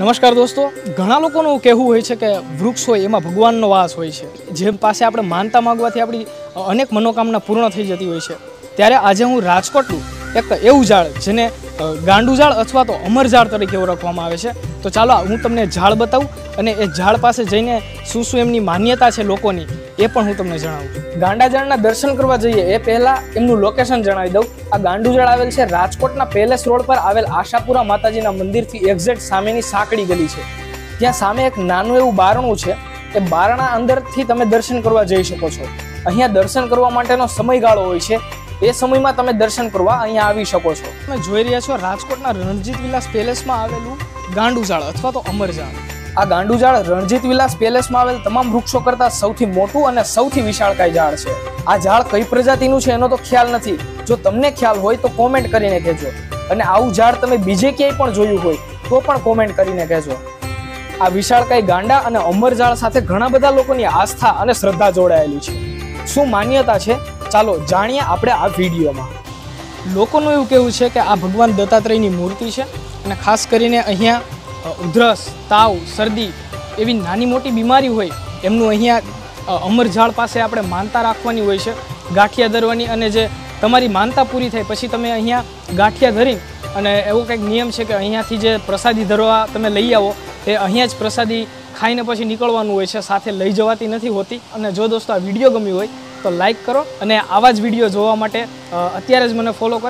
નમસ્કાર દોસ્તો. ઘણા લોકોનું કહેવું હોય છે કે વૃક્ષ હોય એમાં ભગવાનનો વાસ હોય છે. જેમ પાસે આપણે માનતા માગવાથી આપણી અનેક મનોકામના પૂર્ણ થઈ જતી હોય છે. ત્યારે આજે હું રાજકોટનું એક એવું ઝાડ, જેને ગાંડુ ઝાડ અથવા તો અમર ઝાડ તરીકે ઓળખવામાં આવે છે. તો ચાલો હું તમને ઝાડ બતાવું અને એ ઝાડ પાસે જઈને શું શું એમની માન્યતા છે લોકોની એ પણ હું તમને જણાવું. ગાંડાજાળના દર્શન કરવા જઈએ એ પહેલા એમનું લોકેશન જણાવી દઉં. આ ગાંડુજાળ આવેલ છે રાજકોટના પેલેસ રોડ પર આવેલ આશાપુરા માતાજીના મંદિરથી એક્ઝેક્ટ સામેની સાંકડી ગલી છે. ત્યાં સામે એક નાનું એવું બારણું છે. એ બારણા અંદરથી તમે દર્શન કરવા જઈ શકો છો. અહીંયા દર્શન કરવા માટેનો સમયગાળો હોય છે. એ સમયમાં તમે દર્શન કરવા અહીંયા આવી શકો છો. તમે જોઈ રહ્યા છો રાજકોટના રણજીત વિલાસ પેલેસમાં આવેલું ગાંડુજાળ અથવા તો અમર ઝાડ આ ગાંડુ ઝાડ રણજીત વિલાસ પેલેસમાં આવેલ તમામ વૃક્ષો કરતાં સૌથી મોટું અને સૌથી વિશાળકાય ઝાડ છે. આ ઝાડ કઈ પ્રજાતિનું છે એનો તો ખ્યાલ નથી. જો તમને ખ્યાલ હોય તો કોમેન્ટ કરીને કહેજો. અને આવું ઝાડ તમે બીજે ક્યાંય પણ જોયું હોય તો પણ કોમેન્ટ કરીને કહેજો. આ વિશાળકાય ગાંડા અને અમર ઝાડ સાથે ઘણા બધા લોકોની આસ્થા અને શ્રદ્ધા જોડાયેલી છે. શું માન્યતા છે? ચાલો જાણીએ આપણે આ વિડીયોમાં. લોકોનું એવું કહેવું છે કે આ ભગવાન દત્તાત્રેયની મૂર્તિ છે અને ખાસ કરીને અહીંયા ઉધરસ તાવ શરદી એવી નાની મોટી બીમારી હોય એમનું અહીંયા અ, પાસે આપણે માનતા રાખવાની હોય છે. ગાંઠિયા ધરવાની અને જે તમારી માનતા પૂરી થાય પછી તમે અહીંયા ગાંઠિયા ધરી અને એવો કંઈક નિયમ છે કે અહીંયાથી જે પ્રસાદી ધરવા તમે લઈ આવો એ અહીંયા જ પ્રસાદી ખાઈને પછી નીકળવાનું હોય છે સાથે લઈ જવાતી નથી હોતી. અને જો દોસ્તો આ વીડિયો ગમ્યો હોય તો લાઈક કરો અને આવા જ વીડિયો જોવા માટે અત્યારે જ મને ફોલો કરે.